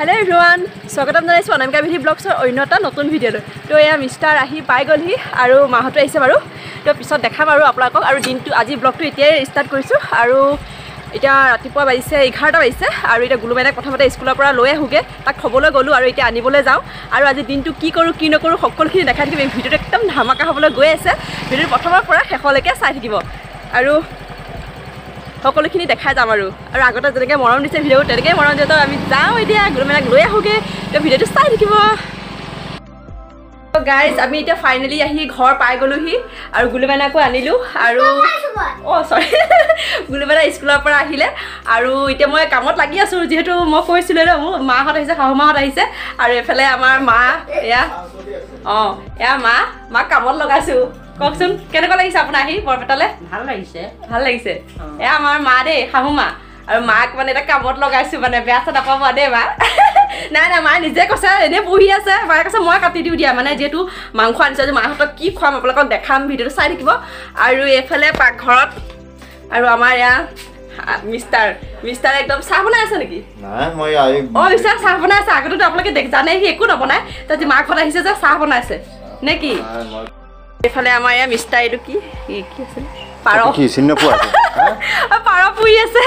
Hello everyone স্বাগতম জনাইছোঁ অনামিকা বিধি ব্লগছৰ অন্য এটা নতুন ভিডিঅ'লৈ। তো এয়া মিষ্টাৰ আহি পাই গ'লহি আৰু মাহঁতো আহিছে বাৰু। তো পিছত দেখাম আৰু আপোনালোকক আৰু দিনটো আজি ব্লগটো এতিয়াই ষ্টাৰ্ট কৰিছোঁ। আৰু এতিয়া ৰাতিপুৱা বাজিছে এঘাৰটা বাজিছে আৰু এতিয়া গুলুমেনাক প্ৰথমতে স্কুলৰ পৰা লৈ আহোগৈ। তাক থ'বলৈ গ'লোঁ আৰু এতিয়া আনিবলৈ যাওঁ। আৰু আজি দিনটো কি কৰোঁ কি নকৰোঁ সকলোখিনি দেখাই থাকিম। ভিডিঅ'টো একদম ধামাকা হ'বলৈ গৈ আছে। ভিডিঅ'টো প্ৰথমৰ পৰা শেষলৈকে চাই থাকিব। আৰু সকলোখিনি দেখাই যাম আৰু। আৰু আগতে যেনেকৈ মৰম দিছে ভিডিঅ'বোৰ তেনেকৈ মৰম দিয়ে তো আমি যাওঁ এতিয়া গুলমেনাক লৈ আহোগৈ। তো ভিডিঅ'টো চাই থাকিব। গাইজ আমি এতিয়া ফাইনেলি আহি ঘৰ পাই গ'লোহি আৰু গুলুমেনাকো আনিলোঁ আৰু অঁ চৰি গুলুমেনা স্কুলৰ পৰা আহিলে। আৰু এতিয়া মই কামত লাগি আছোঁ যিহেতু মই কৈছিলোঁ ন মোৰ মাহঁত আহিছে শাহু মাহঁত আহিছে। আৰু এইফালে আমাৰ মা এয়া অঁ এয়া মা মাক কামত লগাইছোঁ। কওকচোন কেনেকুৱা লাগিছে আপোনাৰ আহি বৰপেটালৈ? ভাল লাগিছে। ভাল লাগিছে। এয়া আমাৰ মা দেই শাহু মা আৰু মাক মানে এটা কামত লগাইছো মানে বেয়া চেয়া নাপাব দেই মা। নাই নাই মায়ে নিজে কৈছে এনেই বহি আছে। মায়ে কৈছে মই কাটি দিওঁ দিয়া। মানে যিহেতু মাংস আনিছে যে মাহঁতক কি খুৱাম আপোনালোকক দেখাম ভিডিঅ'টো চাই থাকিব। আৰু এইফালে পাকঘৰত আৰু আমাৰ এয়া মিষ্টাৰ। মিষ্টাৰ একদম চাহ বনাই আছে নেকি? অঁ মিষ্টাৰ চাহ বনাই আছে। আগতেতো আপোনালোকে দেখ জানে সি একো নবনায়। তাত মাক ঘৰত আহিছে যে চাহ বনাইছে। নে কি এইফালে আমাৰ এয়া মিষ্টাৰ এইটো কি? কি আছিলে? পাৰ। কি চিনি নোপোৱা হা? আৰু পাৰ পুৰি আছে।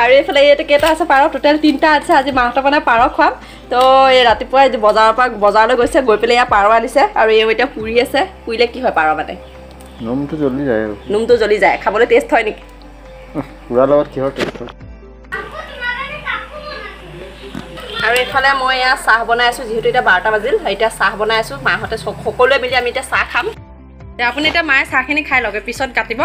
আৰু এইফালে ইয়াতে কেইটা আছে পাৰ। টোটেল তিনিটা আছে। আজি মাহঁতৰ মানে পাৰ খুৱাম। তো এই ৰাতিপুৱা বজাৰৰ পৰা বজাৰলৈ গৈছে। গৈ পেলাই ইয়াৰ পাৰ আনিছে। আৰু এই এতিয়া পুৰি আছে। পুৰিলে কি হয় পাৰ মানে? নোমটো জ্বলি যায় নোমটো জ্বলি যায়। খাবলৈ টেষ্ট হয় নেকি? পুৰাৰ লগত কিহৰ টেষ্ট হয়? আৰু এইফালে মই এয়া চাহ বনাই আছোঁ। যিহেতু এতিয়া বাৰটা বাজিল এতিয়া চাহ বনাই আছোঁ। মাহঁতে সকলোৱে মিলি আমি এতিয়া চাহ খাম। আপুনি এতিয়া মায়ে চাহখিনি খাই লগে পিছত কাটিব।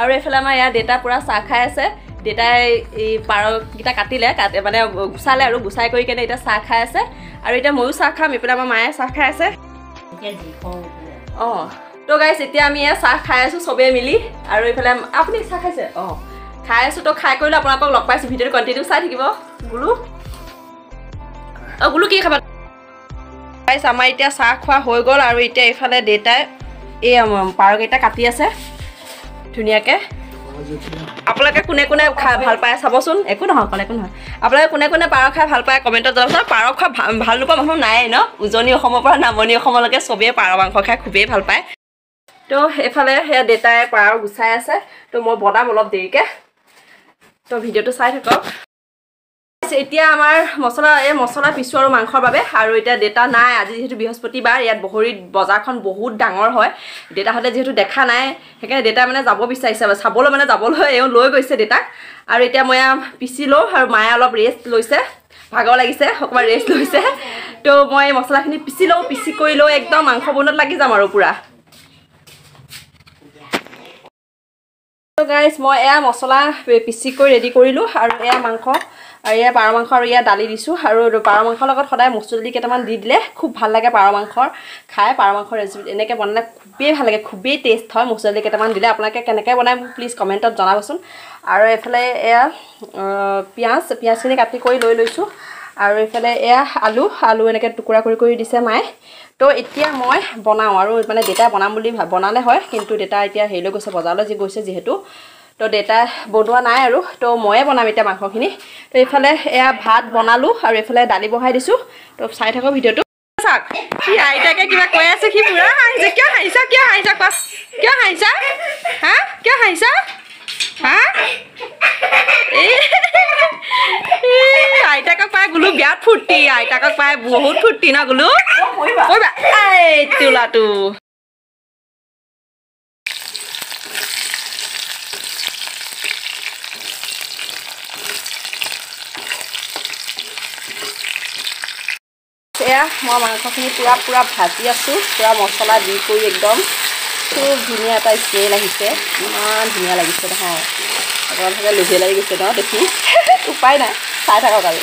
আৰু এইফালে আমাৰ ইয়াৰ দেউতা পূৰা চাহ খাই আছে। দেউতাই এই পাৰকেইটা কাটিলে কাটি মানে গুচালে আৰু গুচাই কৰি কেনে এতিয়া চাহ খাই আছে। আৰু এতিয়া ময়ো চাহ খাম এইফালে আমাৰ মায়ে চাহ খাই আছে। অঁ তো গাইছ এতিয়া আমি এয়া চাহ খাই আছোঁ চবেই মিলি। আৰু এইফালে আপুনি চাহ খাইছে? অঁ খাই আছোঁ তো খাই কৰিলে আপোনালোকক লগ পাইছোঁ ভিডিঅ'টো কণ্টিনিউ চাই থাকিব। গুৰু অঁ গুৰু কি খাবা? আমাৰ এতিয়া চাহ খোৱা হৈ গ'ল আৰু এতিয়া এইফালে দেউতাই এই পাৰকেইটা কাটি আছে। ধুনীয়াকৈ। আপোনালোকে কোনে কোনে খাই ভাল পায় চাবচোন। একো নহয় অকল একো নহয়। আপোনালোকে কোনে কোনে পাৰ খাই ভাল পায় কমেণ্টত জনাবচোন। পাৰ খোৱা ভাল নোপোৱা মানুহ নাই ন? উজনি অসমৰ পৰা নামনি অসমলৈকে চবেই পাৰ মাংস খাই খুবেই ভাল পায়। তো এইফালে সেয়া দেউতাই পাৰ গুচাই আছে। তো মই বনাম অলপ দেৰিকৈ। তো ভিডিঅ'টো চাই থাকক। এতিয়া আমাৰ মছলা এই মছলা পিছোঁ আৰু মাংসৰ বাবে। আৰু এতিয়া দেউতা নাই আজি যিহেতু বৃহস্পতিবাৰ ইয়াত বহৰীত বজাৰখন বহুত ডাঙৰ হয়। দেউতাহঁতে যিহেতু দেখা নাই সেইকাৰণে দেউতাই মানে যাব বিচাৰিছে চাবলৈ মানে যাবলৈ এওঁ লৈ গৈছে দেউতাক। আৰু এতিয়া মই পিচি লওঁ আৰু মায়ে অলপ ৰেষ্ট লৈছে। ভাগৰ লাগিছে অকণমান ৰেষ্ট লৈছে। তো মই মছলাখিনি পিচি লওঁ পিচি কৰি লৈ একদম মাংস বনোৱাত লাগি যাম আৰু পূৰা। গাইজ মই এয়া মছলা পিচি কৰি ৰেডি কৰিলোঁ আৰু এয়া মাংস আৰু এয়া পাৰ মাংস আৰু এয়া দালি দিছোঁ। আৰু পাৰ মাংসৰ লগত সদায় মচুৰ দালি কেইটামান দি দিলে খুব ভাল লাগে পাৰ মাংসৰ। খাই পাৰ মাংসৰ ৰেচিপি এনেকৈ বনালে খুবেই ভাল লাগে খুবেই টেষ্ট হয় মচুৰ দালি কেইটামান দিলে। আপোনালোকে কেনেকৈ বনাই মোক প্লিজ কমেণ্টত জনাবচোন। আৰু এইফালে এয়া পিঁয়াজ পিঁয়াজখিনি কাটি কৰি লৈ লৈছোঁ। আৰু এইফালে এয়া আলু আলু এনেকৈ টুকুৰা কৰি কৰি দিছে মায়ে। তো এতিয়া মই বনাওঁ আৰু মানে দেউতাই বনাম বুলি বনালে হয় কিন্তু দেউতা এতিয়া হেৰিলৈ গৈছে বজাৰলৈ যি গৈছে যিহেতু। তো দেউতাই বনোৱা নাই আৰু তো ময়ে বনাম এতিয়া মাংসখিনি। তো এইফালে এয়া ভাত বনালোঁ আৰু এইফালে দালি বহাই দিছোঁ। তো চাই থাকক ভিডিঅ'টো। চাওক সি আইতাকে কিবা কৈ আছে সি পুৰা হাঁহিছে। কিয় হাঁহিছা কিয় হাঁহিছা কোৱা? কিয় হাঁহিছা? হা? কিয় হাঁহিছা? হা? আইতাকক পাই গোলো বিৰাট ফূৰ্তি আইতাকক পাই বহুত ফূৰ্তি ন গোলো কৰিবা এই তোলাটো এয়া মই মাংসখিনি পূৰা পূৰা ভাজি আছোঁ পূৰা মছলা দি কৰি একদম খুব ধুনীয়া এটা স্মেল আহিছে ইমান ধুনীয়া লাগিছে নহয় আপোনালোকে লোভে লাগি গৈছে ন দেখি উপায় নাই চাই থাকক আৰু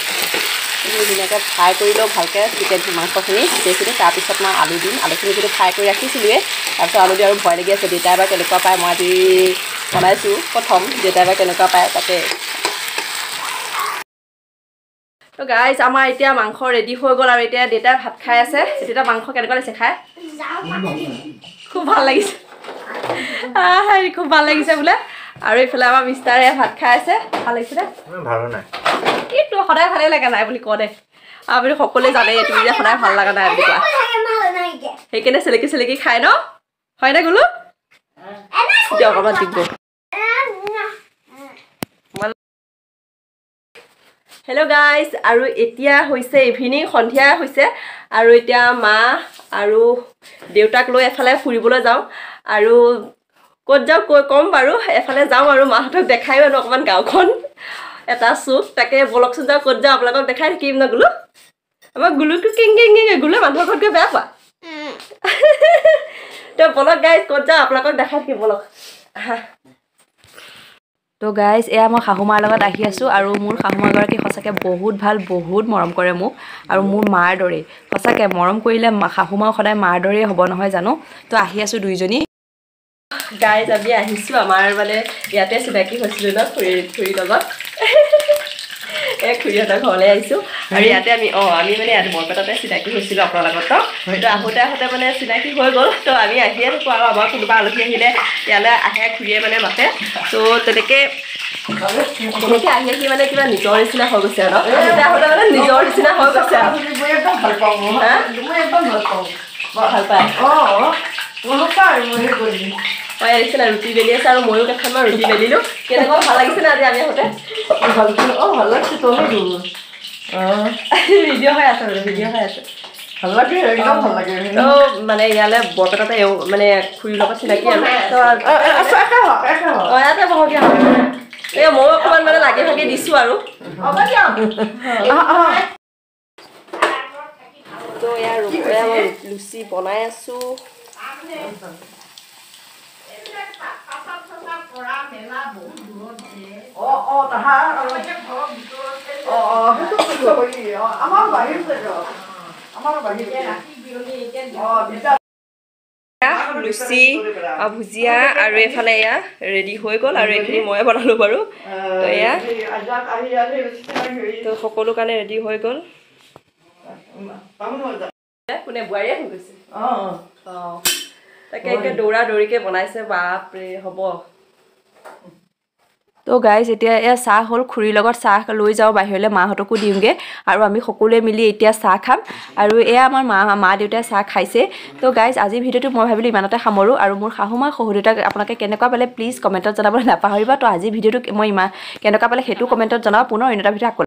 এইখিনি ধুনীয়াকৈ ফ্ৰাই কৰি লওঁ ভালকৈ চিকেন মাংসখিনি গোটেইখিনি তাৰপিছত মই আলু দিম। আলুখিনি যদি ফ্ৰাই কৰি ৰাখিছিলোঁৱে তাৰপিছত আলু দি আৰু ভয় লাগি আছে। দেউতাই বা কেনেকুৱা পায় মই আজি বনাইছোঁ প্ৰথম। দেউতাই বা কেনেকুৱা পায় তাতে তো গাইজ আমাৰ এতিয়া মাংস ৰেডি হৈ গ'ল আৰু এতিয়া দেউতাই ভাত খাই আছে। দেউতা মাংস কেনেকুৱা লাগিছে খাই? খুব ভাল লাগিছে। খুব ভাল লাগিছে বোলে। আৰু এইফালে আমাৰ মিষ্টাৰে ভাত খাই আছে। ভাল লাগিছেনে ভালো নাই। কিন্তু সদায় ভালেই লগা নাই বুলি কওঁ দে আপুনি সকলোৱে জানে তুমি যে সদায় ভাল লগা নাই বুলি কোৱা। সেইকাৰণে চেলেকি চেলেকি খাই ন? হয়নে গোলো? দিয়ক অকণমান দিব হেল্ল' গাইজ আৰু এতিয়া হৈছে ইভিনিং সন্ধিয়া হৈছে। আৰু এতিয়া মা আৰু দেউতাক লৈ এফালে ফুৰিবলৈ যাওঁ। আৰু ক'ত যাওঁ কৈ ক'ম বাৰু। এফালে যাওঁ আৰু মাহঁতক দেখায়ো আনো অকণমান গাঁওখন। এটা চুক তাকে বলকচোন যাওঁ ক'ত যাওঁ আপোনালোকক দেখাই থাকিম ন গুলো? আমাৰ গুলোটো কিং কিং কিং গুলো মানুহৰ ঘৰত গৈ বেয়া পোৱা। তো বলক গাইজ ক'ত যাওঁ আপোনালোকক দেখাই থাকিম বলক। আহা। তো গাইজ এয়া মই শাহুমাৰ লগত আহি আছোঁ আৰু মোৰ শাহুমাগৰাকী সঁচাকৈ বহুত ভাল বহুত মৰম কৰে মোক আৰু মোৰ মাৰ দৰেই। সঁচাকৈ মৰম কৰিলে শাহুমাও সদায় মাৰ দৰেই হ'ব নহয় জানো? তো আহি আছোঁ দুইজনী। গাইজ আমি আহিছোঁ আমাৰ মানে ইয়াতে চিনাকি হৈছিলোঁ ন খুৰী খুৰীৰ লগত। এই খুৰীহঁতৰ ঘৰলৈ আহিছোঁ। আৰু ইয়াতে আমি অঁ আমি মানে ইয়াত বৰপেটাতে চিনাকি হৈছিলোঁ আপোনাৰ লগত তো আহোঁতে আহোঁতে মানে চিনাকি হৈ গ'ল। তো আমি আহিয়ে থাকোঁ আৰু আমাৰ কোনোবা আলহী আহিলে ইয়ালৈ আহে খুৰীয়ে মানে মাতে। তো তেনেকৈ তেনেকৈ আহি আহি মানে কিবা নিজৰ নিচিনা হৈ গৈছে আৰু আহোঁতে আহোঁতে মানে নিজৰ নিচিনা হৈ গৈছে আৰু? ভাল পায়? মই আহিছে না ৰুটি বেলি আছে আৰু ময়ো কেইখনমান ৰুটি বেলিলোঁ। কেনেকুৱা ভাল লাগিছে না আজি আমি আহোঁতে ভিডিঅ' হৈ আছে মানে ভিডিঅ' হৈ আছে। মানে ইয়ালৈ বৰপেটাতে মানে খুৰীৰ লগত চিনাকি আৰু। অঁ ইয়াতে বহগীয়া এই ময়ো অকণমান মানে লাগি ভাগি দিছোঁ আৰু। তো এয়া লুচি ভুজিয়া আৰু এইফালে এয়া ৰেডি হৈ গ'ল? আৰু এইখিনি ময়ে বনালোঁ বাৰু। তো এয়া। তো সকলো কাৰণে ৰেডি হৈ গ'ল। কোনে বোৱাৰীয়ে হৈ গৈছে? অঁ তাকে একে দৌৰা দৌৰিকে বনাইছে বাপৰে হ'ব। তো গাইজ এতিয়া এয়া চাহ হ'ল খুৰীৰ লগত চাহ লৈ যাওঁ বাহিৰলৈ মাহঁতকো দিওঁগৈ আৰু আমি সকলোৱে মিলি এতিয়া চাহ খাম। আৰু এয়া আমাৰ মা মা দেউতাই চাহ খাইছে। তো গাইজ আজিৰ ভিডিঅ'টো মই ভাবিলোঁ ইমানতে সামৰোঁ আৰু মোৰ শাহু মা শহুৰ দেউতাক আপোনালোকে কেনেকুৱা পালে প্লিজ কমেণ্টত জনাবলৈ নাপাহৰিবা। তো আজিৰ ভিডিঅ'টো মই ইমান কেনেকুৱা পালে সেইটো কমেণ্টত জনাব পুনৰ অন্য এটা ভিডিঅ' আকৌ